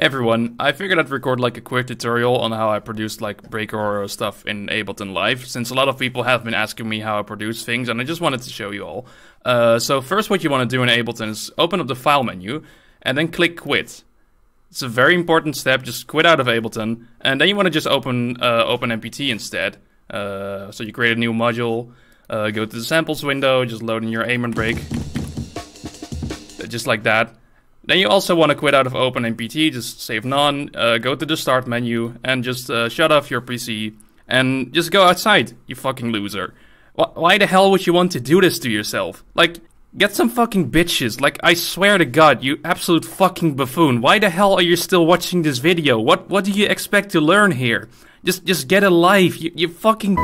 everyone, I figured I'd record like a quick tutorial on how I produce like Breaker Horror stuff in Ableton Live, since a lot of people have been asking me how I produce things, and I just wanted to show you all. Uh, so first what you want to do in Ableton is open up the File menu, and then click Quit. It's a very important step, just quit out of Ableton, and then you want to just open uh, OpenMPT instead. Uh, so you create a new module, uh, go to the samples window, just load in your amen break, just like that. Then you also want to quit out of OpenMPT, just save none, uh, go to the start menu, and just uh, shut off your PC, and just go outside, you fucking loser. Wh why the hell would you want to do this to yourself? Like, get some fucking bitches, like, I swear to god, you absolute fucking buffoon. Why the hell are you still watching this video? What what do you expect to learn here? Just just get a life, you, you fucking